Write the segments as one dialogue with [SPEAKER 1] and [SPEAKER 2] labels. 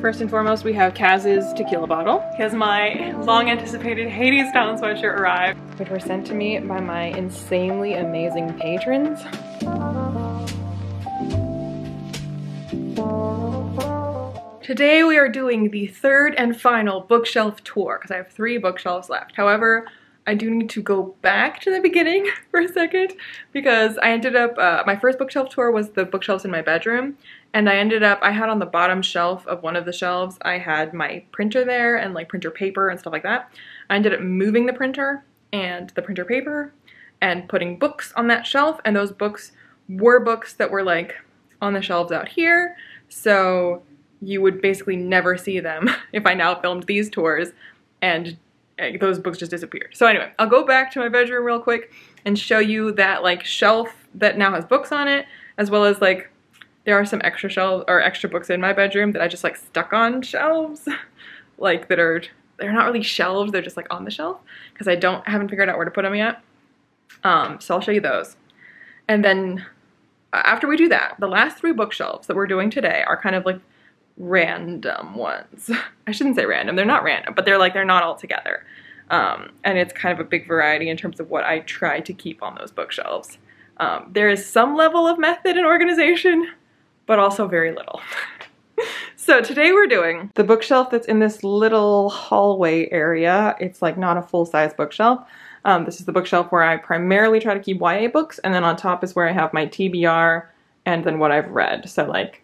[SPEAKER 1] First and foremost, we have Kaz's tequila bottle.
[SPEAKER 2] Because my long anticipated Hadestown sweatshirt arrived.
[SPEAKER 1] Which were sent to me by my insanely amazing patrons.
[SPEAKER 2] Today we are doing the third and final bookshelf tour because I have three bookshelves left. However, I do need to go back to the beginning for a second because I ended up, uh, my first bookshelf tour was the bookshelves in my bedroom and I ended up, I had on the bottom shelf of one of the shelves, I had my printer there and like printer paper and stuff like that. I ended up moving the printer and the printer paper and putting books on that shelf and those books were books that were like on the shelves out here. So you would basically never see them if I now filmed these tours and those books just disappeared. So anyway, I'll go back to my bedroom real quick and show you that like shelf that now has books on it, as well as like there are some extra shelves or extra books in my bedroom that I just like stuck on shelves, like that are they're not really shelves, they're just like on the shelf because I don't haven't figured out where to put them yet. Um, so I'll show you those. And then after we do that, the last three bookshelves that we're doing today are kind of like random ones. I shouldn't say random, they're not random, but they're like, they're not all together. Um, and it's kind of a big variety in terms of what I try to keep on those bookshelves. Um, there is some level of method and organization, but also very little. so today we're doing the bookshelf that's in this little hallway area. It's like not a full-size bookshelf. Um, this is the bookshelf where I primarily try to keep YA books, and then on top is where I have my TBR and then what I've read. So like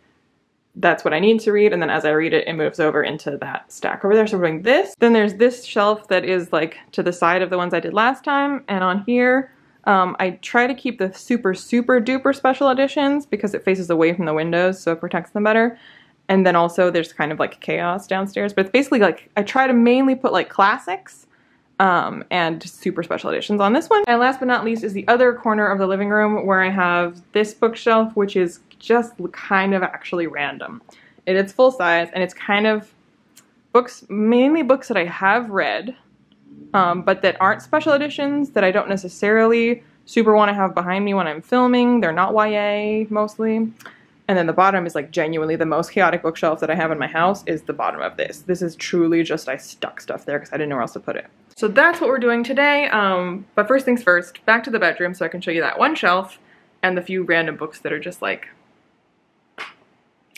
[SPEAKER 2] that's what I need to read, and then as I read it, it moves over into that stack over there. So we're doing this. Then there's this shelf that is like to the side of the ones I did last time, and on here, um, I try to keep the super, super duper special editions because it faces away from the windows, so it protects them better. And then also there's kind of like chaos downstairs, but it's basically like, I try to mainly put like classics um, and super special editions on this one. And last but not least is the other corner of the living room where I have this bookshelf, which is just kind of actually random. It is full size and it's kind of books, mainly books that I have read, um, but that aren't special editions that I don't necessarily super want to have behind me when I'm filming. They're not YA mostly. And then the bottom is like genuinely the most chaotic bookshelf that I have in my house is the bottom of this. This is truly just I stuck stuff there because I didn't know where else to put it. So that's what we're doing today. Um, but first things first, back to the bedroom so I can show you that one shelf and the few random books that are just like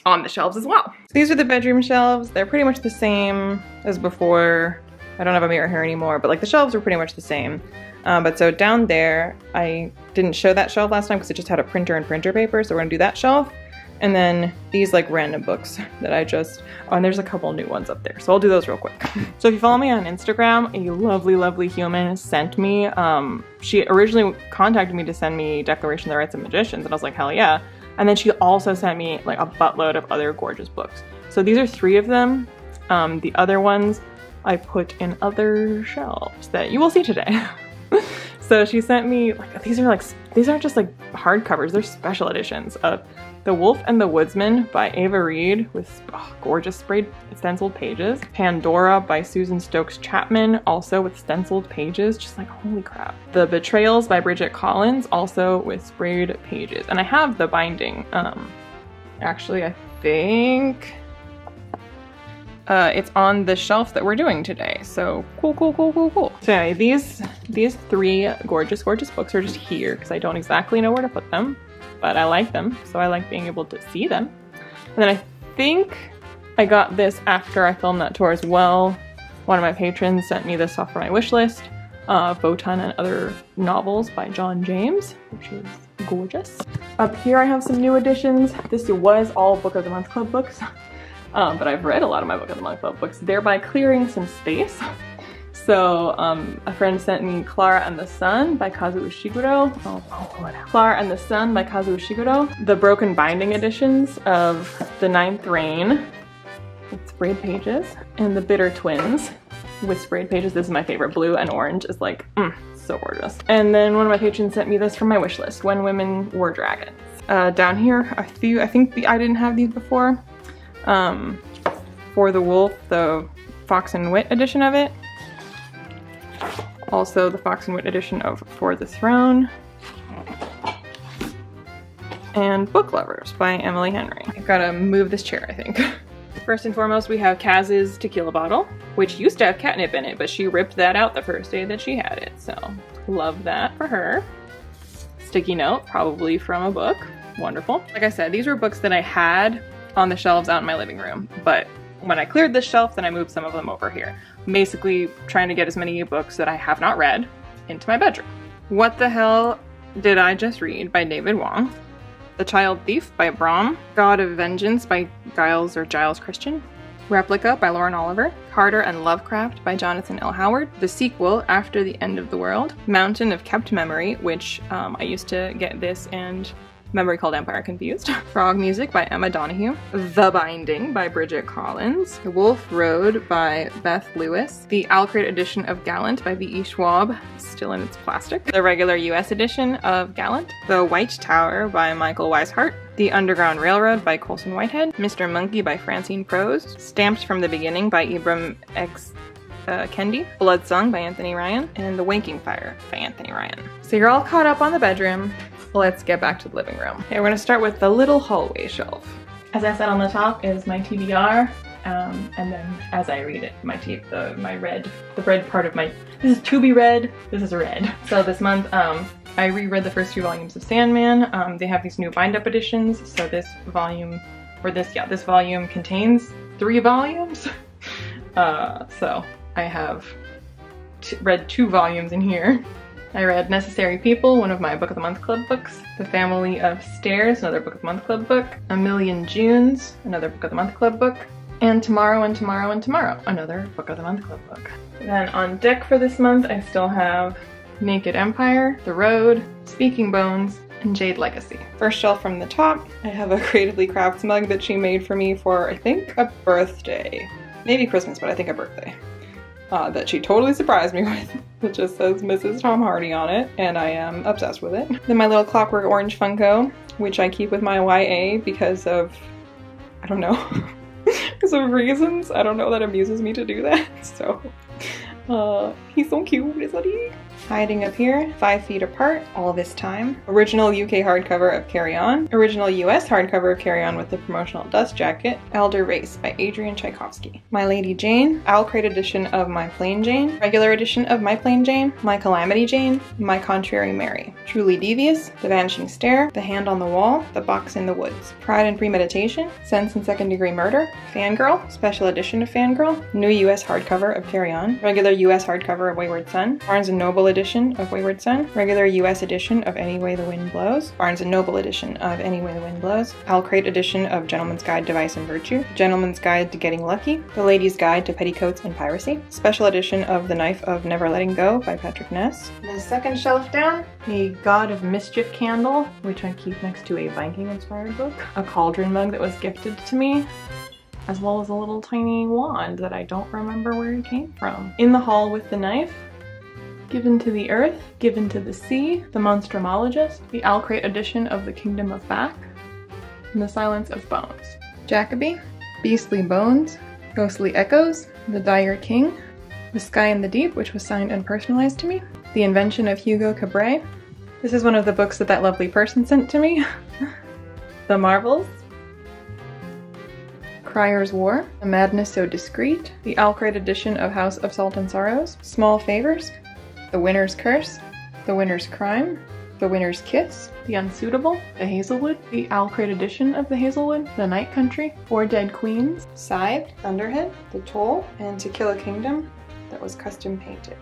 [SPEAKER 2] on the shelves as well. So these are the bedroom shelves. They're pretty much the same as before. I don't have a mirror here anymore, but like the shelves are pretty much the same. Um, but so down there, I didn't show that shelf last time because it just had a printer and printer paper, so we're gonna do that shelf. And then these like random books that I just, oh, and there's a couple new ones up there. So I'll do those real quick. So if you follow me on Instagram, a lovely, lovely human sent me, um, she originally contacted me to send me Declaration of the Rights of Magicians. And I was like, hell yeah. And then she also sent me like a buttload of other gorgeous books. So these are three of them. Um, the other ones I put in other shelves that you will see today. so she sent me like these are like these aren't just like hardcovers; they're special editions of The Wolf and the Woodsman by Ava Reid with oh, gorgeous sprayed stenciled pages. Pandora by Susan Stokes Chapman, also with stenciled pages. Just like holy crap. The Betrayals by Bridget Collins, also with sprayed pages. And I have the binding. Um, actually, I think uh, it's on the shelf that we're doing today. So cool, cool, cool, cool, cool. So anyway, these, these three gorgeous, gorgeous books are just here because I don't exactly know where to put them, but I like them. So I like being able to see them. And then I think I got this after I filmed that tour as well. One of my patrons sent me this off for my wish list. Uh, Votan and Other Novels by John James, which is gorgeous. Up here I have some new additions. This was all Book of the Month Club books. Um, but I've read a lot of my Book of the Month Club books, thereby clearing some space. So um, a friend sent me Klara and the Sun by Kazuo Ishiguro. Klara and the Sun by Kazuo Ishiguro. The Broken Binding editions of The Ninth Rain with sprayed pages. And The Bitter Twins with sprayed pages. This is my favorite. Blue and orange is like, mm, so gorgeous. And then one of my patrons sent me this from my wish list, When Women Were Dragons. Uh, down here, a few, I think the, I didn't have these before. Um, for the Wolf, the Fox and Wit edition of it. Also the Fox and Wit edition of For the Throne. And Book Lovers by Emily Henry. I've gotta move this chair, I think.
[SPEAKER 1] First and foremost, we have Kaz's tequila bottle, which used to have catnip in it, but she ripped that out the first day that she had it, so love that for her. Sticky note, probably from a book. Wonderful. Like I said, these were books that I had on the shelves out in my living room, but when I cleared this shelf, then I moved some of them over here. Basically, trying to get as many books that I have not read into my bedroom. What the hell did I just read by David Wong? The Child Thief by Brom, God of Vengeance by Giles or Giles Kristian, Replica by Lauren Oliver, Carter and Lovecraft by Jonathan L. Howard, the sequel After the End of the World, Mountain of Kept Memory, which um, I used to get this and Memory Called Empire Confused, Frog Music by Emma Donoghue, The Binding by Bridget Collins, The Wolf Road by Beth Lewis, the OwlCrate edition of Gallant by V.E. Schwab, still in its plastic, the regular US edition of Gallant, The White Tower by Michael Weishart, The Underground Railroad by Colson Whitehead, Mr. Monkey by Francine Prose, Stamped from the Beginning by Ibram X uh, Kendi, Blood Song by Anthony Ryan, and The Waking Fire by Anthony Ryan. So you're all caught up on the bedroom. Let's get back to the living room. Okay, we're gonna start with the little hallway shelf. As I said on the top is my TBR, um, and then as I read it, my t the my read, the read part of my this is to be read. This is read. So this month, um, I reread the first two volumes of Sandman. Um, they have these new bind-up editions. So this volume, or this yeah, this volume contains three volumes. Uh, so I have read two volumes in here. I read Necessary People, one of my Book of the Month Club books, The Family Upstairs, another Book of the Month Club book, A Million Junes, another Book of the Month Club book, and Tomorrow and Tomorrow and Tomorrow, another Book of the Month Club book. Then on deck for this month, I still have Naked Empire, The Road, Speaking Bones, and Jade Legacy. First shelf from the top, I have a Creativeleigh Crafts mug that she made for me for, I think, a birthday. Maybe Christmas, but I think a birthday uh, that she totally surprised me with. It just says Mrs. Tom Hardy on it, and I am obsessed with it. Then my little Clockwork Orange Funko, which I keep with my YA because of, I don't know, because of reasons. I don't know that amuses me to do that, so uh, he's so cute, isn't he? Hiding up here, five feet apart, all this time. Original UK hardcover of Carry On. Original US hardcover of Carry On with the promotional dust jacket. Elder Race by Adrian Tchaikovsky. My Lady Jane. Owl Crate edition of My Plain Jane. Regular edition of My Plain Jane. My Calamity Jane. My Contrary Mary. Truly Devious. The Vanishing Stair. The Hand on the Wall. The Box in the Woods. Pride and Premeditation. Sense and Second Degree Murder. Fangirl. Special edition of Fangirl. New US hardcover of Carry On. Regular US hardcover of Wayward Son. Barnes & Noble edition of Wayward Son, regular US edition of Any Way the Wind Blows, Barnes & Noble edition of Any Way the Wind Blows, Owl Crate edition of Gentleman's Guide to Vice and Virtue, Gentleman's Guide to Getting Lucky, The Lady's Guide to Petticoats and Piracy, special edition of The Knife of Never Letting Go by Patrick Ness. The second shelf down, a God of Mischief candle, which I keep next to a Viking inspired book, a cauldron mug that was gifted to me, as well as a little tiny wand that I don't remember where it came from. In the hall with the knife, Given to the Earth, Given to the Sea, The Monstrumologist, the OwlCrate edition of The Kingdom of Back, and The Silence of Bones. Jackaby, Beastly Bones, Ghostly Echoes, The Dire King, The Sky and the Deep, which was signed and personalized to me, The Invention of Hugo Cabret. This is one of the books that that lovely person sent to me. the Marvels, Crier's War, A Madness So Discreet, the Alcrate edition of House of Salt and Sorrows, Small Favors, the Winner's Curse, The Winner's Crime, The Winner's Kiss, The Unsuitable, The Hazelwood, The OwlCrate edition of The Hazelwood, The Night Country, Four Dead Queens, Scythe, Thunderhead, The Toll, and To Kill a Kingdom that was custom painted.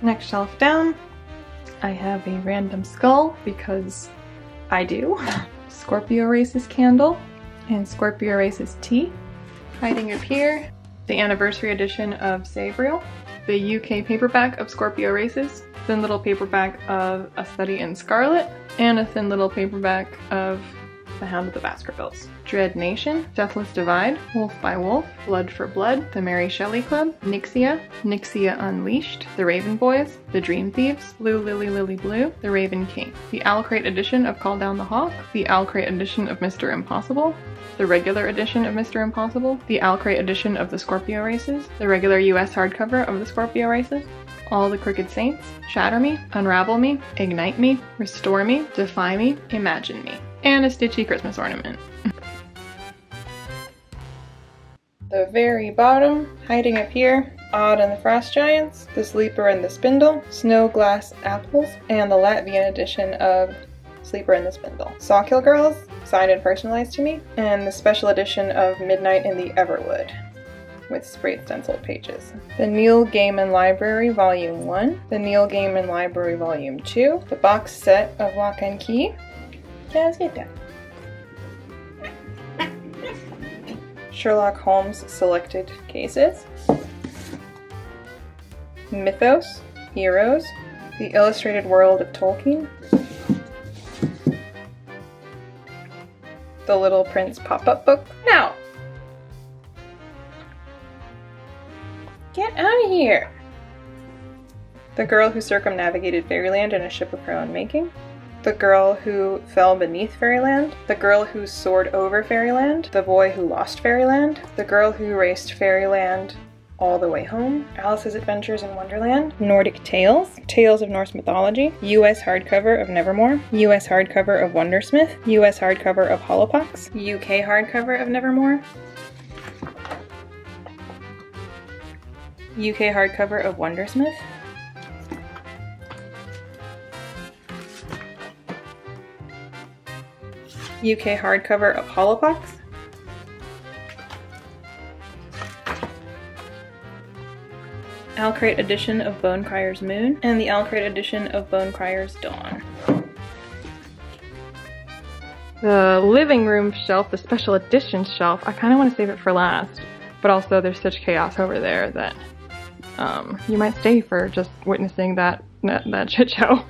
[SPEAKER 1] Next shelf down, I have a random skull because I do. Scorpio Races candle and Scorpio Races tea. Hiding up here, the anniversary edition of Sabriel, the UK paperback of Scorpio Races, thin little paperback of A Study in Scarlet, and a thin little paperback of The Hound of the Baskervilles. Dread Nation, Deathless Divide, Wolf by Wolf, Blood for Blood, The Mary Shelley Club, Nyxia, Nyxia Unleashed, The Raven Boys, The Dream Thieves, Blue Lily Lily Blue, The Raven King, the OwlCrate edition of Call Down the Hawk, the OwlCrate edition of Mr. Impossible, the regular edition of Mr. Impossible, the OwlCrate edition of the Scorpio Races, the regular US hardcover of the Scorpio Races,
[SPEAKER 2] All the Crooked Saints, Shatter Me, Unravel Me, Ignite Me, Restore Me, Defy Me, Imagine Me, and a Stitchy Christmas ornament. the very bottom, hiding up here, Odd and the Frost Giants, The Sleeper and the Spindle, Snow Glass Apples, and the Latvian edition of Sleeper in the Spindle. Sawkill Girls, signed and personalized to me, and the special edition of Midnight in the Everwood with spray stenciled pages. The Neil Gaiman Library Volume 1, the Neil Gaiman Library Volume 2, the box set of Locke and Key. Just get down. Sherlock Holmes selected cases. Mythos, Heroes, The Illustrated World of Tolkien, The Little Prince pop-up book. Now, get out of here! The Girl Who Circumnavigated Fairyland in a Ship of Her Own Making, The Girl Who Fell Beneath Fairyland, The Girl Who Soared Over Fairyland, The Boy Who Lost Fairyland, The Girl Who Raced Fairyland, all the Way Home, Alice's Adventures in Wonderland, Nordic Tales, Tales of Norse Mythology, US hardcover of Nevermore, US hardcover of Wondersmith, US hardcover of Hollowpox, UK hardcover of Nevermore, UK hardcover of Wondersmith, UK hardcover of Hollowpox, OwlCrate edition of Bone Crier's Moon, and the OwlCrate edition of Bone Crier's Dawn. The living room shelf, the special edition shelf, I kind of want to save it for last, but also there's such chaos over there that um, you might stay for just witnessing that, that, that shit show.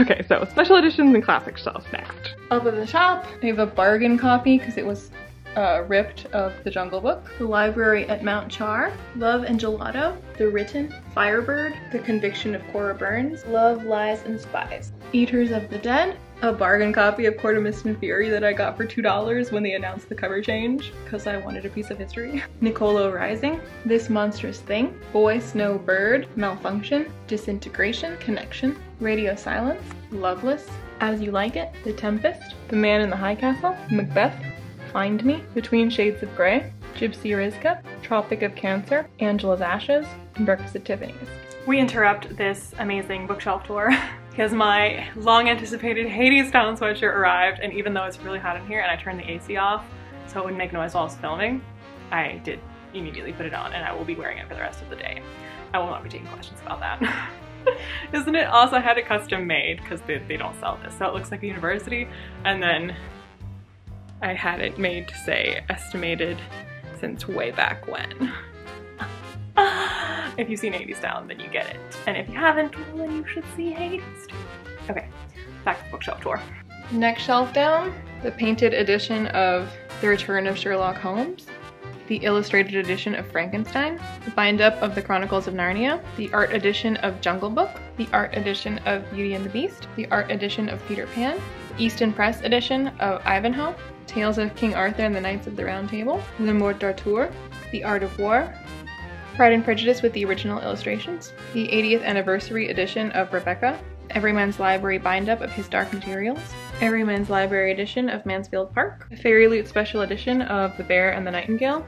[SPEAKER 2] okay, so special editions and classic shelves next. Up at the top, we have a bargain copy because it was uh, ripped of The Jungle Book, The Library at Mount Char, Love and Gelato, The Written, Firebird, The Conviction of Cora Burns, Love, Lies, and Spies, Eaters of the Dead, a bargain copy of Court of Mist and Fury that I got for $2 when they announced the cover change because I wanted a piece of history. Niccolo Rising, This Monstrous Thing, Boy Snow Bird, Malfunction, Disintegration, Connection, Radio Silence, Loveless, As You Like It, The Tempest, The Man in the High Castle, Macbeth, Find Me, Between Shades of Grey, Gypsy Rizka, Tropic of Cancer, Angela's Ashes, and Breakfast at Tiffany's. We interrupt this amazing bookshelf tour because my long anticipated Hadestown sweatshirt arrived and even though it's really hot in here and I turned the AC off so it wouldn't make noise while I was filming, I did immediately put it on and I will be wearing it for the rest of the day. I will not be taking questions about that. Isn't it also I had it custom made because they, they don't sell this so it looks like a university and then I had it made to say estimated since way back when. if you've seen Hadestown, then you get it. And if you haven't, well, then you should see Hadestown. Okay, back to bookshelf tour. Next shelf down, the painted edition of The Return of Sherlock Holmes, the illustrated edition of Frankenstein, the bind up of the Chronicles of Narnia, the art edition of Jungle Book, the art edition of Beauty and the Beast, the art edition of Peter Pan, the Easton Press edition of Ivanhoe, Tales of King Arthur and the Knights of the Round Table, Le Morte d'Arthur, The Art of War, Pride and Prejudice with the original illustrations, the 80th anniversary edition of Rebecca, Everyman's Library bind-up of His Dark Materials, Everyman's Library edition of Mansfield Park, the FairyLoot special edition of The Bear and the Nightingale,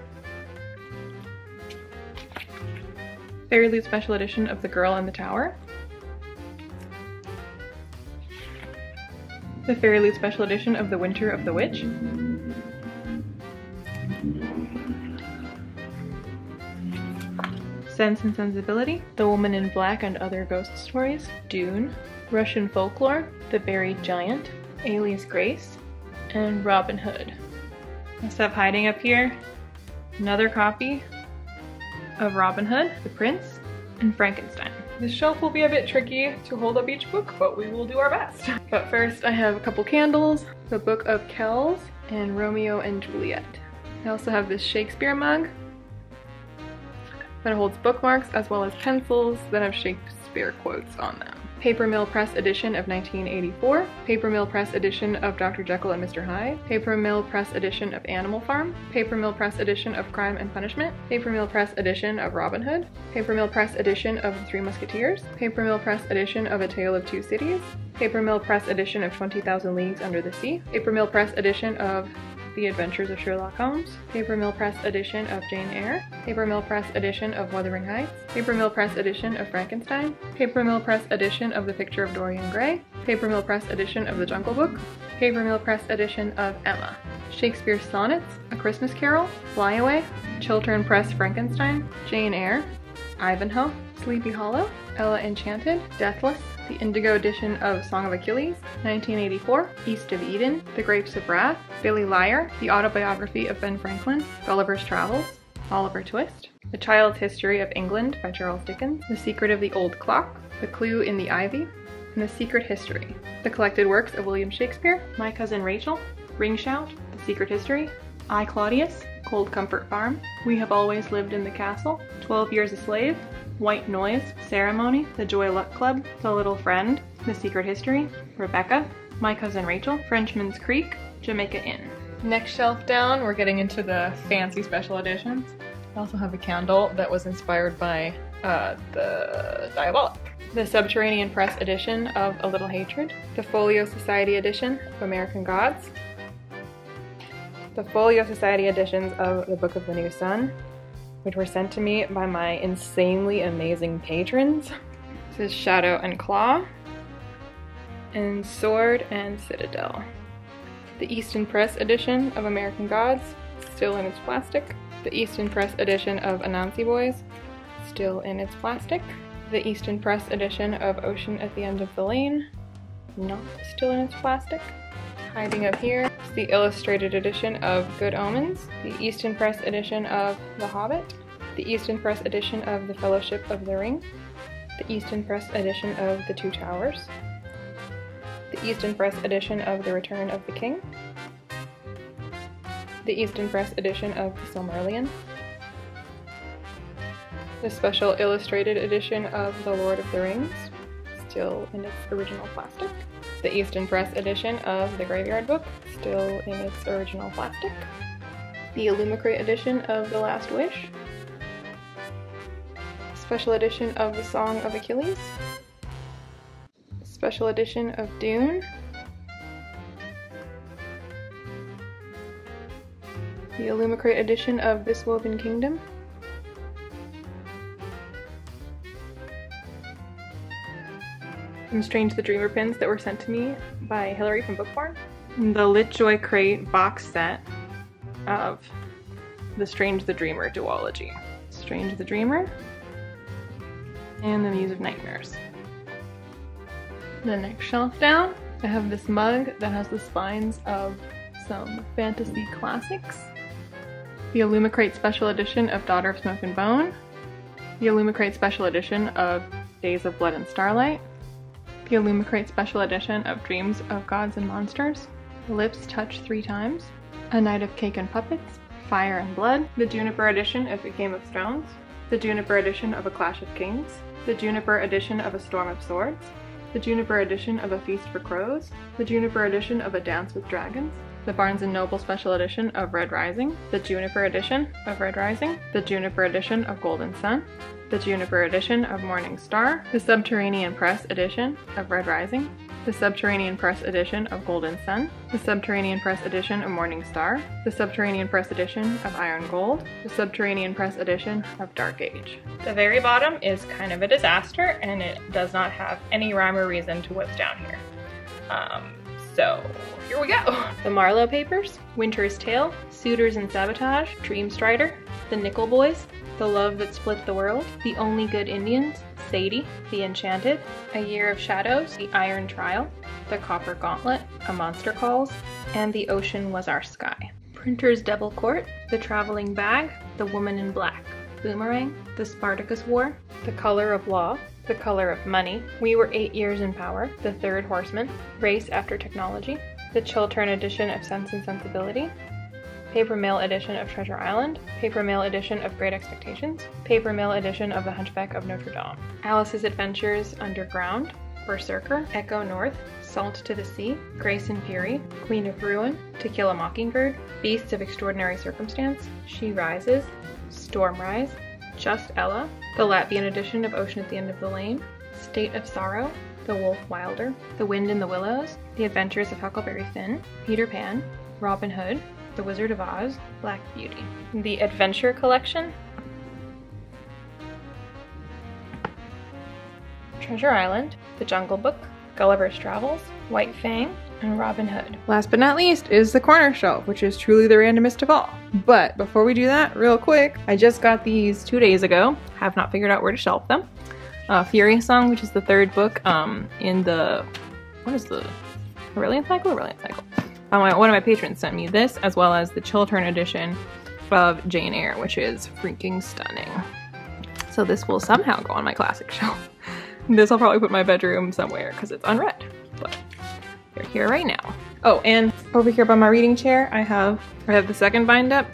[SPEAKER 2] Fairy FairyLoot special edition of The Girl and the Tower, the FairyLoot special edition of The Winter of the Witch. Sense and Sensibility, The Woman in Black and Other Ghost Stories, Dune, Russian Folklore, The Buried Giant, Alias Grace, and Robin Hood. Stuff hiding up here, another copy of Robin Hood, The Prince, and Frankenstein. This shelf will be a bit tricky to hold up each book, but we will do our best. But first I have a couple candles, the Book of Kells, and Romeo and Juliet. I also have this Shakespeare mug that holds bookmarks as well as pencils that have Shakespeare quotes on them. Paper Mill Press edition of 1984, Paper Mill Press edition of Dr. Jekyll and Mr. Hyde, Paper Mill Press edition of Animal Farm, Paper Mill Press edition of Crime and Punishment, Paper Mill Press edition of Robin Hood, Paper Mill Press edition of The Three Musketeers, Paper Mill Press edition of A Tale of Two Cities, Paper Mill Press edition of 20,000 Leagues Under the Sea, Paper Mill Press edition of the Adventures of Sherlock Holmes, Paper Mill Press edition of Jane Eyre, Paper Mill Press edition of Wuthering Heights, Paper Mill Press edition of Frankenstein, Paper Mill Press edition of The Picture of Dorian Gray, Paper Mill Press edition of The Jungle Book, Paper Mill Press edition of Emma, Shakespeare's Sonnets, A Christmas Carol, Fly Away, Chiltern Press Frankenstein, Jane Eyre, Ivanhoe, Sleepy Hollow, Ella Enchanted, Deathless, the Indigo edition of Song of Achilles, 1984, East of Eden, The Grapes of Wrath, Billy Liar, The Autobiography of Ben Franklin, Gulliver's Travels, Oliver Twist, The Child's History of England by Charles Dickens, The Secret of the Old Clock, The Clue in the Ivy, and The Secret History, The Collected Works of William Shakespeare, My Cousin Rachel, Ring Shout, The Secret History, I Claudius, Cold Comfort Farm, We Have Always Lived in the Castle, Twelve Years a Slave, White Noise, Ceremony, The Joy Luck Club, The Little Friend, The Secret History, Rebecca, My Cousin Rachel, Frenchman's Creek, Jamaica Inn. Next shelf down, we're getting into the fancy special editions. I also have a candle that was inspired by uh, the Diabolic. The Subterranean Press edition of A Little Hatred, the Folio Society edition of American Gods, the Folio Society editions of The Book of the New Sun, which were sent to me by my insanely amazing patrons. This is Shadow and Claw, and Sword and Citadel. The Easton Press edition of American Gods, still in its plastic. The Easton Press edition of Anansi Boys, still in its plastic. The Easton Press edition of Ocean at the End of the Lane, not still in its plastic. Hiding up here. Is the illustrated edition of Good Omens, the Easton Press edition of The Hobbit, the Easton Press edition of The Fellowship of the Ring, the Easton Press edition of The Two Towers, the Easton Press edition of The Return of the King, the Easton Press edition of The Silmarillion, the special illustrated edition of The Lord of the Rings, still in its original plastic, the Easton Press edition of The Graveyard Book, still in its original plastic, the Illumicrate edition of The Last Wish, special edition of The Song of Achilles, special edition of Dune, the Illumicrate edition of This Woven Kingdom, some Strange the Dreamer pins that were sent to me by Hillary from Bookborn. The Litjoy Crate box set of the Strange the Dreamer duology. Strange the Dreamer and the Muse of Nightmares. The next shelf down, I have this mug that has the spines of some fantasy classics. The Illumicrate Special Edition of Daughter of Smoke and Bone. The Illumicrate Special Edition of Days of Blood and Starlight the Illumicrate Special Edition of Dreams of Gods and Monsters, Lips Touch Three Times, A Night of Cake and Puppets, Fire and Blood, the Juniper Edition of A Game of Thrones, the Juniper Edition of A Clash of Kings, the Juniper Edition of A Storm of Swords, the Juniper Edition of A Feast for Crows, the Juniper Edition of A Dance with Dragons, the Barnes & Noble Special Edition of Red Rising, the Juniper Edition of Red Rising, the Juniper Edition of Golden Son, the Juniper edition of Morning Star, the Subterranean Press edition of Red Rising, the Subterranean Press edition of Golden Son, the Subterranean Press edition of Morning Star, the Subterranean Press edition of Iron Gold, the Subterranean Press edition of Dark Age. The very bottom is kind of a disaster and it does not have any rhyme or reason to what's down here. Um, so here we go. The Marlowe Papers, Winter's Tale, Suitors and Sabotage, Dream Strider, The Nickel Boys, the Love That Split the World, The Only Good Indians, Sadie, The Enchanted, A Year of Shadows, The Iron Trial, The Copper Gauntlet, A Monster Calls, and The Ocean Was Our Sky. Printer's Devil Court, The Traveling Bag, The Woman in Black, Boomerang, The Spartacus War, The Color of Law, The Color of Money, We Were Eight Years in Power, The Third Horseman, Race After Technology, The Chiltern edition of Sense and Sensibility, Paper Mill edition of Treasure Island, Paper Mill edition of Great Expectations, Paper Mill edition of The Hunchback of Notre Dame, Alice's Adventures Underground, Berserker, Echo North, Salt to the Sea, Grace and Fury, Queen of Ruin, To Kill a Mockingbird, Beasts of Extraordinary Circumstance, She Rises, Stormrise, Just Ella, the Latvian edition of Ocean at the End of the Lane, State of Sorrow, The Wolf Wilder, The Wind in the Willows, The Adventures of Huckleberry Finn, Peter Pan, Robin Hood, The Wizard of Oz, Black Beauty. The Adventure Collection, Treasure Island, The Jungle Book, Gulliver's Travels, White Fang, and Robin Hood.
[SPEAKER 1] Last but not least is the corner shelf, which is truly the randomest of all. But before we do that, real quick, I just got these two days ago. Have not figured out where to shelf them. Uh, Fury Song, which is the third book um, in the what is the Aurelian Cycle? Aurelian Cycle. Um, one of my patrons sent me this, as well as the Chiltern edition of Jane Eyre, which is freaking stunning. So this will somehow go on my classic shelf. This I'll probably put in my bedroom somewhere because it's unread, but they're here right now. Oh, and over here by my reading chair, I have I have the second bind up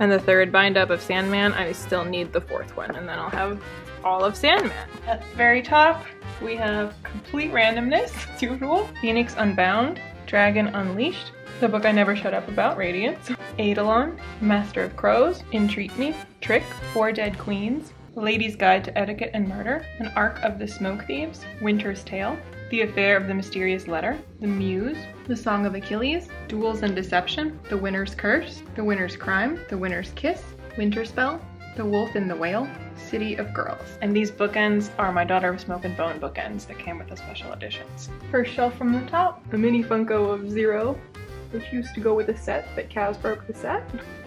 [SPEAKER 1] and the third bind up of Sandman. I still need the fourth one, and then I'll have all of Sandman. At the very top, we have Complete Randomness, as usual, Phoenix Unbound, Dragon Unleashed, the book I never shut up about, Radiance, Eidolon, Master of Crows, Entreat Me, Trick, Four Dead Queens, Lady's Guide to Etiquette and Murder, An Arc of the Smoke Thieves, Winter's Tale, The Affair of the Mysterious Letter, The Muse, The Song of Achilles, Duels and Deception, The Winner's Curse, The Winner's Crime, The Winner's Kiss, Winterspell, The Wolf and the Whale, City of Girls. And these bookends are my Daughter of Smoke and Bone bookends that came with the special editions. First shelf from the top, the mini Funko of Zero, which used to go with the set, but Kaz broke the set.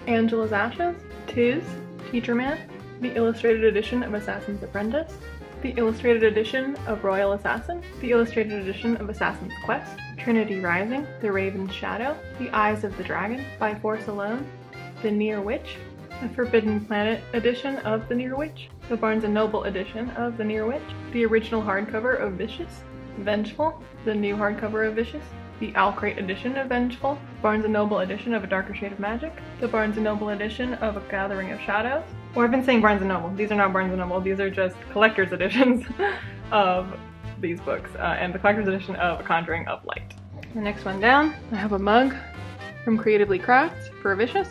[SPEAKER 1] Angela's Ashes, 'Tis, Teacher Man, the illustrated edition of Assassin's Apprentice, the illustrated edition of Royal Assassin, the illustrated edition of Assassin's Quest, Trinity Rising, The Raven's Shadow, The Eyes of the Dragon, By Force Alone, The Near Witch, the Forbidden Planet edition of The Near Witch, the Barnes & Noble edition of The Near Witch, the original hardcover of Vicious, Vengeful, the new hardcover of Vicious, the Owlcrate edition of Vengeful, Barnes & Noble edition of A Darker Shade of Magic, the Barnes & Noble edition of A Gathering of Shadows, or I've been saying Barnes & Noble. These are not Barnes & Noble. These are just collector's editions of these books uh, and the collector's edition of A Conjuring of Light. The next one down, I have a mug from Creativeleigh Crafts for Vicious,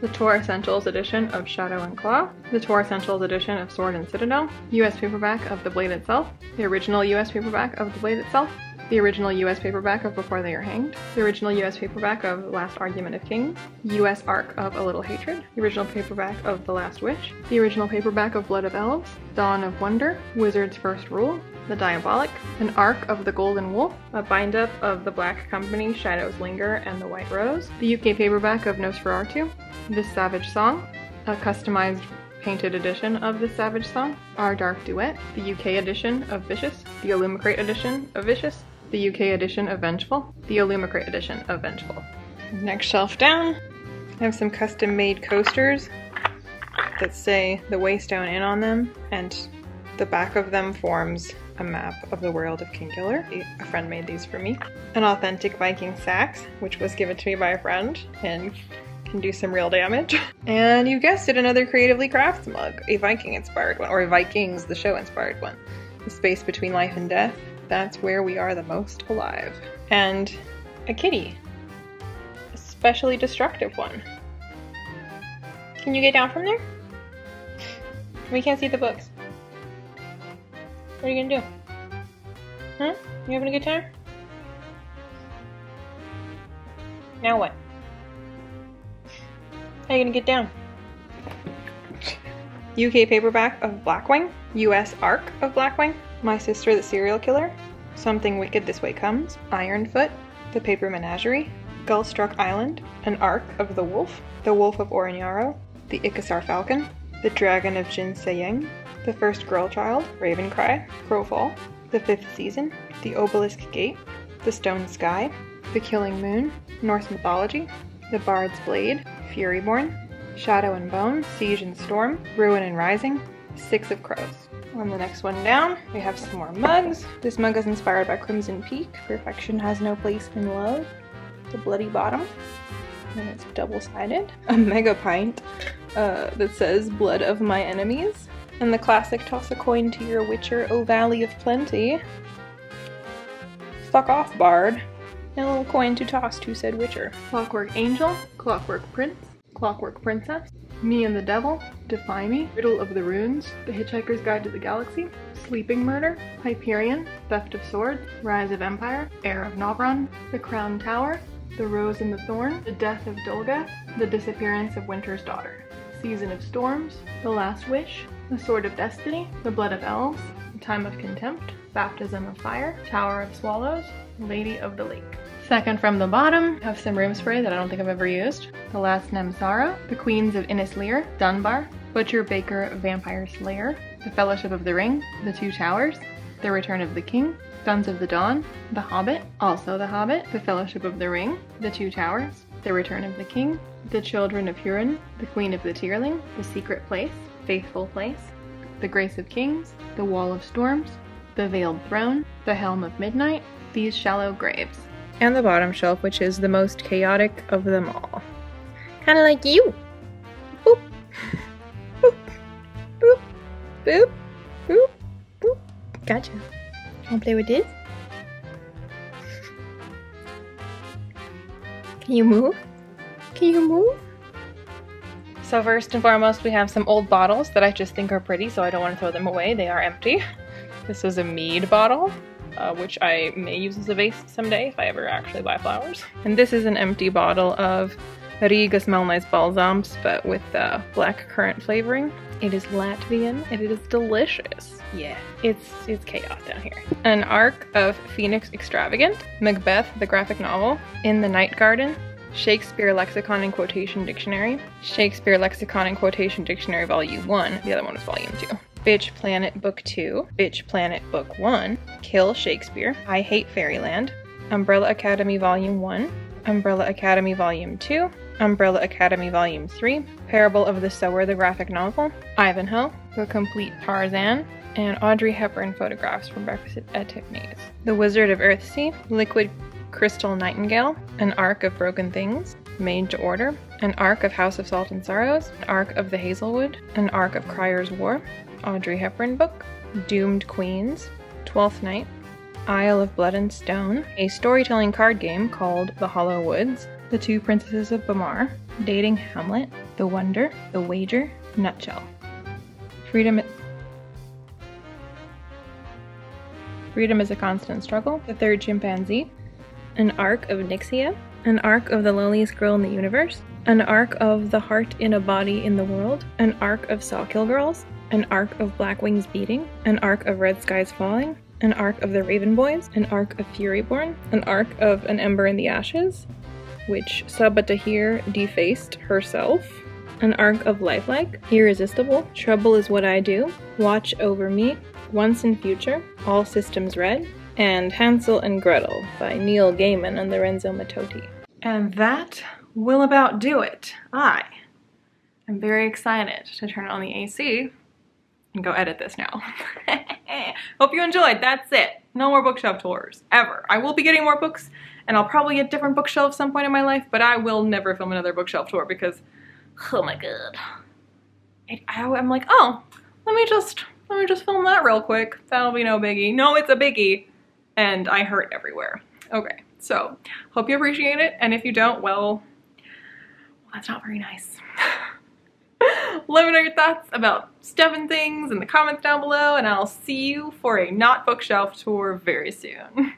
[SPEAKER 1] the Tor Essentials edition of Shadow and Claw, the Tor Essentials edition of Sword and Citadel, US paperback of The Blade itself, the original US paperback of The Blade itself, the original US paperback of Before They Are Hanged, the original US paperback of Last Argument of Kings, US arc of A Little Hatred, the original paperback of The Last Wish, the original paperback of Blood of Elves, Dawn of Wonder, Wizard's First Rule, The Diabolic, an arc of The Golden Wolf, a bind-up of The Black Company, Shadows Linger, and The White Rose, the UK paperback of Nosferatu, The Savage Song, a customized painted edition of The Savage Song, Our Dark Duet, the UK edition of Vicious, the Illumicrate edition of Vicious, the UK edition of Vengeful, the Illumicrate edition of Vengeful. Next shelf down, I have some custom made coasters that say the Waystone Inn on them, and the back of them forms a map of the world of Kingkiller. A friend made these for me. An authentic Viking sax, which was given to me by a friend, and can do some real damage. And you guessed it, another Creativeleigh Crafts mug, a Viking inspired one, or Vikings, the show inspired one. The space between life and death, that's where we are the most alive. And a kitty. Especially destructive one. Can you get down from there? We can't see the books. What are you gonna do? Huh? You having a good time? Now what? How are you gonna get down? UK paperback of Blackwing, US arc of Blackwing, My Sister the Serial Killer, Something Wicked This Way Comes, Ironfoot, The Paper Menagerie, Gullstruck Island, An Ark of the Wolf, The Wolf of Oren-Yaro, The Ikessar Falcon, The Dragon of Jin The First Girl Child, Raven Cry, Crowfall, The Fifth Season, The Obelisk Gate, The Stone Sky, The Killing Moon, Norse Mythology, The Bard's Blade, Furyborn, Shadow and Bone, Siege and Storm, Ruin and Rising, Six of Crows. On the next one down, we have some more mugs. This mug is inspired by Crimson Peak. Perfection has no place in love. The bloody bottom. And it's double-sided. A mega pint uh, that says Blood of My Enemies. And the classic Toss a Coin to Your Witcher, O Valley of Plenty. fuck off, Bard. And a little coin to toss to said Witcher.
[SPEAKER 2] Clockwork Angel, Clockwork Prince, Clockwork Princess, Me and the Devil, Defy Me, Riddle of the Runes, The Hitchhiker's Guide to the Galaxy, Sleeping Murder, Hyperion, Theft of Swords, Rise of Empire, Heir of Novron, The Crown Tower, The Rose and the Thorn, The Death of Dulgath, The Disappearance of Winter's Daughter, Season of Storms, The Last Wish, The Sword of Destiny, The Blood of Elves, The Time of Contempt, Baptism of Fire, Tower of Swallows, Lady of the Lake. Second from the bottom, have some room spray that I don't think I've ever used. The Last Namsara, The Queens of Innis Lear, Dunbar, Butcher Baker Vampire Slayer, The Fellowship of the Ring, The Two Towers, The Return of the King, Sons of the Dawn, The Hobbit, also The Hobbit, The Fellowship of the Ring, The Two Towers, The Return of the King, The Children of Hurin, The Queen of the Tearling, The Secret Place, Faithful Place, The Grace of Kings, The Wall of Storms, The Veiled Throne, The Helm of Midnight, These Shallow Graves.
[SPEAKER 1] And the bottom shelf, which is the most chaotic of them all. Kinda like you. Boop. Boop. Boop. Boop. Boop. Boop. Gotcha. Wanna play with this? Can you move? Can you move? So first and foremost, we have some old bottles that I just think are pretty, so I don't want to throw them away. They are empty. This is a mead bottle, uh, which I may use as a vase someday if I ever actually buy flowers. And this is an empty bottle of Rigas Melnais Balzams, but with the black currant flavoring. It is Latvian and it is delicious. Yeah, it's it's chaos down here. An Arc of Phoenix Extravagant, Macbeth, the graphic novel, In the Night Garden, Shakespeare Lexicon and Quotation Dictionary, Shakespeare Lexicon and Quotation Dictionary Volume 1, the other one is Volume 2. Bitch Planet Book 2, Bitch Planet Book 1, Kill Shakespeare, I Hate Fairyland, Umbrella Academy Volume 1, Umbrella Academy Volume 2, Umbrella Academy Volume 3, Parable of the Sower, the graphic novel, Ivanhoe, The Complete Tarzan, and Audrey Hepburn photographs from Breakfast at Tiffany's. The Wizard of Earthsea, Liquid Crystal Nightingale, An Ark of Broken Things, Made to Order, An Ark of House of Salt and Sorrows, An Ark of the Hazelwood, An Ark of Crier's War, Audrey Hepburn book, Doomed Queens, Twelfth Night, Isle of Blood and Stone, a storytelling card game called The Hollow Woods, The Two Princesses of Bamarre, Dating Hamlet, The Wonder, The Wager, Nutshell. Freedom Freedom is a constant struggle, The Third Chimpanzee, An Arc of Nyxia, An Arc of the Loneliest Girl in the Universe, An Arc of the Heart in a Body in the World, An Arc of Sawkill Girls, An Arc of Black Wings Beating, An Arc of Red Skies Falling, An Arc of the Raven Boys, An Arc of Furyborn, An Arc of An Ember in the Ashes, which Sabaa Tahir defaced herself, an arc of lifelike, irresistible, trouble is what I do, watch over me, once in future, all systems red, and Hansel and Gretel by Neil Gaiman and Lorenzo Mattotti.
[SPEAKER 2] And that will about do it. I am very excited to turn on the AC and go edit this now. Hope you enjoyed. That's it. No more bookshelf tours, ever. I will be getting more books, and I'll probably get different bookshelves some point in my life, but I will never film another bookshelf tour because, oh my god. It, I, I'm like, oh, let me just, let me just film that real quick. That'll be no biggie. No, it's a biggie. And I hurt everywhere. Okay, so hope you appreciate it, and if you don't, well, that's not very nice. Let me know your thoughts about stuff and things in the comments down below, and I'll see you for a not bookshelf tour very soon.